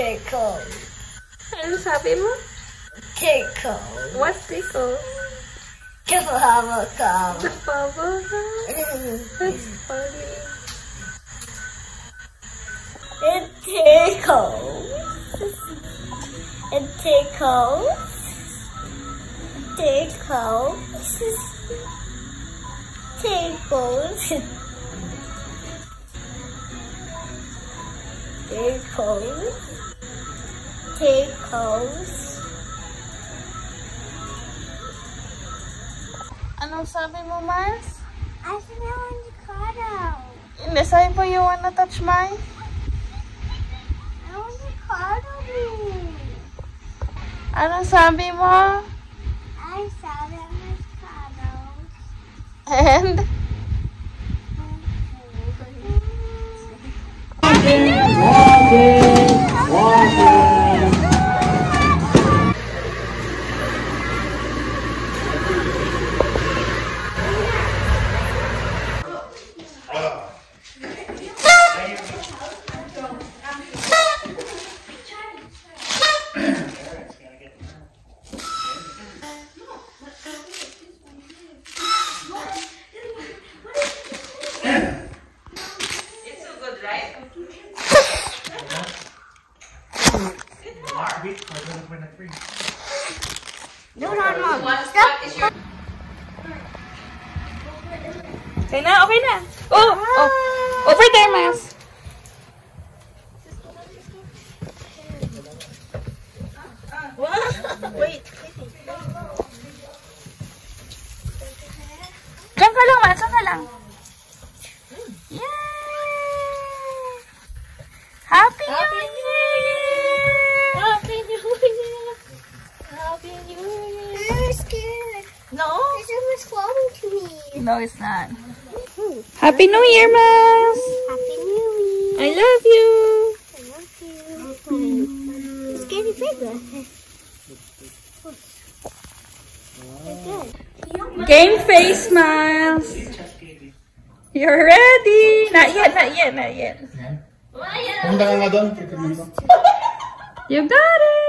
Tickle. Ano sabi mo? Tickle. What tickle? Kababakam. The bubble That's funny. It tickles. It tickles. Tickles. Tickles. Tickles. Tickles. Anong ah, sabi mo, Mars? I smell the cutout. Hindi, sabi po you wanna touch mine? I want the cutout. Anong sabi mo? I saw them as cutout. And? No, no, no. Stop. Okay na, okay na. Oh, oh. Over there, Mas. Wait. Diyan ka lang, Mas. Diyan ka lang. No, it's not. Happy New Year, Mas! Happy New Year. I love you! I love you. It's getting bigger. Game face, Myles! You're ready! Not yet, not yet, not yet. Punta ka nga doon. titignan ko. You got it!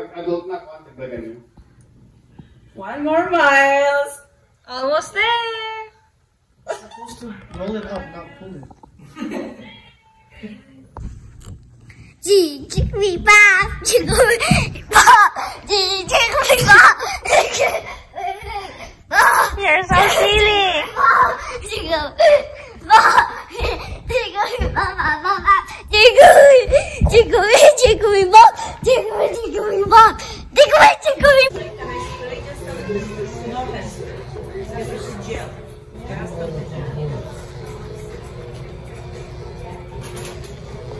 Pag adult na ako, tagdagan yun. One more, Myles! Almost there! Roll it up, not pull it. Chị chiếc vì ba Chị ơi ba Chị chiếc vì ba You're so silly! Chị ơi ba Chị ơi ba ba ba ba Chị ơi Chị ơi chị ơi ba Chị ơi chị ơi ba Chị ơi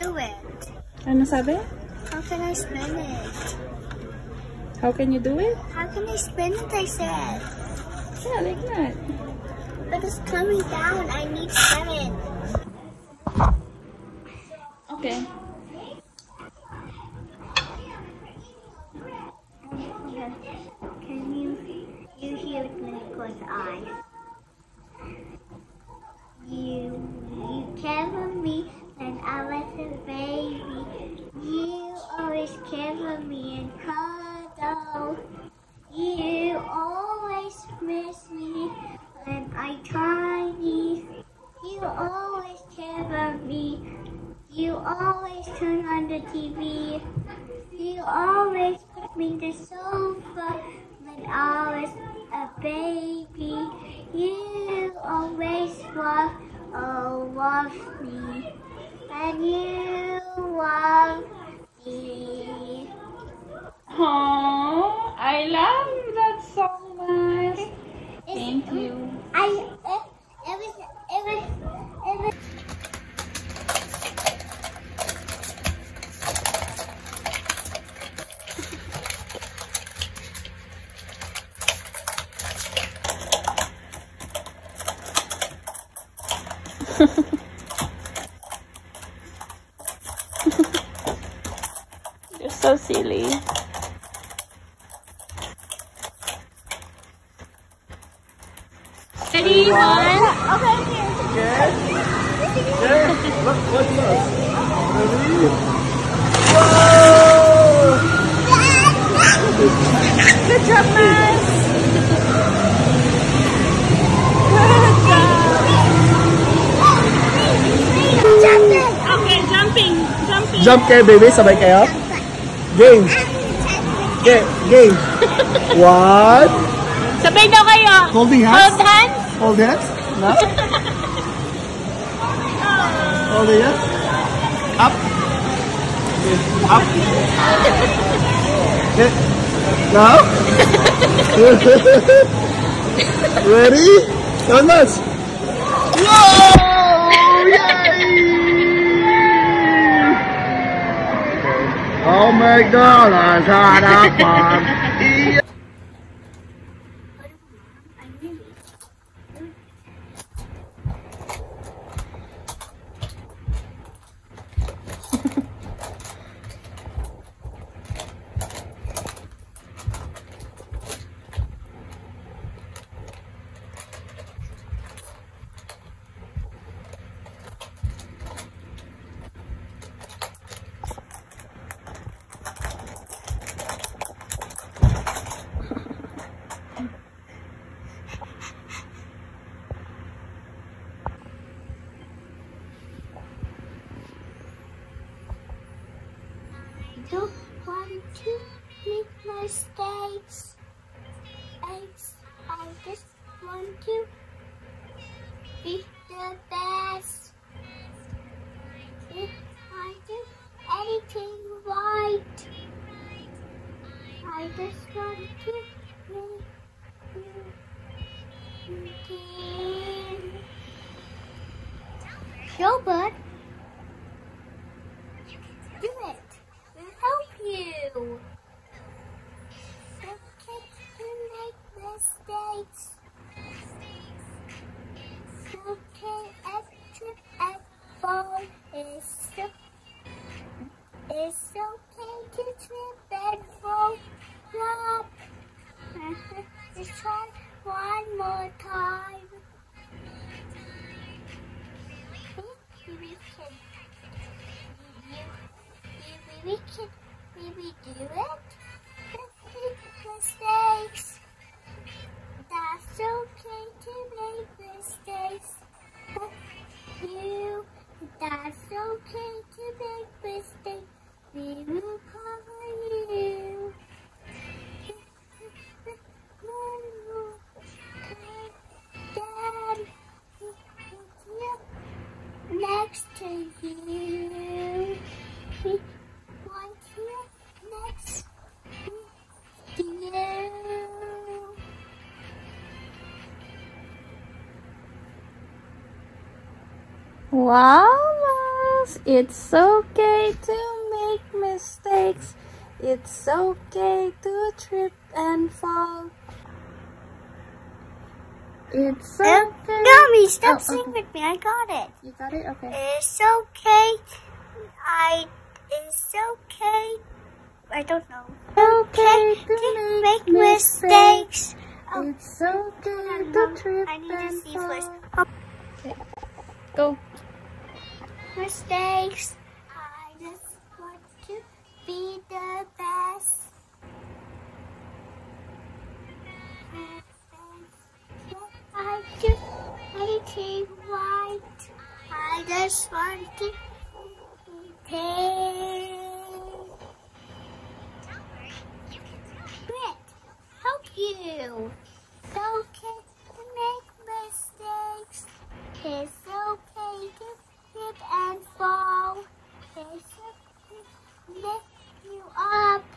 Do it. Ano sabi? How can I spin it? How can you do it? How can I spin it? I said. Yeah, like that. But it's coming down. I need seven. Okay. Can you you hear Nicholas' eyes? You you care for me when I was a baby. You always care for me and cuddle. You always miss me when I tiny. You always care for me. You always turn on the TV. You always put me in the sofa when I was a baby. You always love, oh, love me. And you love me. Aww, I love that so much. Thank you. I, it, it was, it was, it was. You're so silly. Ready? One. Okay, here. Okay. Okay. Look, what's this? Ready? Jump kayo, baby. Sabay kayo. Game. Game. Game. One. Sabay daw kayo. Holding hands. Hold hands. Hold hands. Now. Holding hands. Up. Up. Okay. Now. Ready? One much. McDonald's hot dog farm. Don't want to make mistakes. I just want to be the best. If I do anything right, I just want to make you. Gilbert, do it. We'll help you. It's okay to make It's okay and trip and fall. It's, so, it's okay to trip and fall. Stop. Let's try one more time. Maybe we can. Maybe we can maybe do it. That's okay to make mistakes. We will cover you. One Daddy. Next to you. Want you next to you. Wow. It's okay to make mistakes. It's okay to trip and fall. It's oh, okay. Mommy, stop Oh, singing okay. with me. I got it. You got it? Okay. It's okay. I. It's okay. I don't know. Okay to to make make mistakes. mistakes. Just want to take. Grit, help you. It's okay to make mistakes. It's okay to slip and fall. It's okay to lift you up.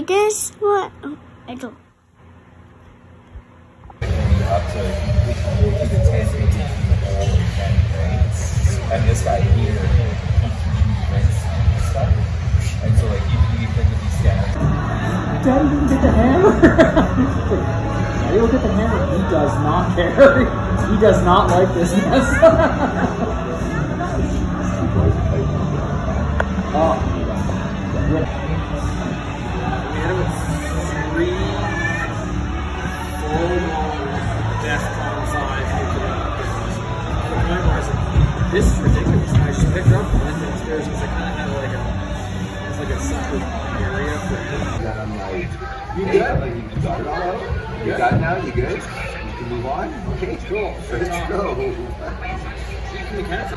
Just want. oh, I don't. up to we'll keep it 10, 15, or 10 grades. And this guy here, he stuff. And so like you, you think of these standards. Daddy didn't get the hammer. Daddy will get the hammer. He does not care. he does not like this mess. Like, you good? Like, you got it all out? You got it now? You good? You can move on? Okay, cool. Let's go. In the cat.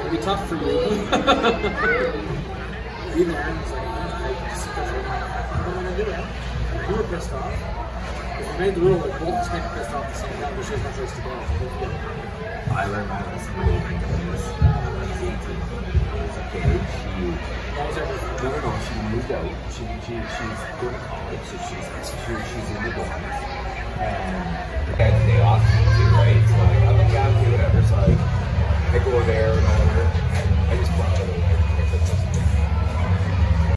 It'll be tough for you. Even Aaron's like, I just I don't want to do it. You were pissed off. If you made the rule that both just get pissed off at the same time, there's just no place to go. Both get it. I learned my lesson today. She no, no, no. She moved out. She, she she's going to college, so she's she, she's in the dorm. And I got the off, too, right? So like, I'm like, yeah, I'll do whatever. So like, I go there and whatever.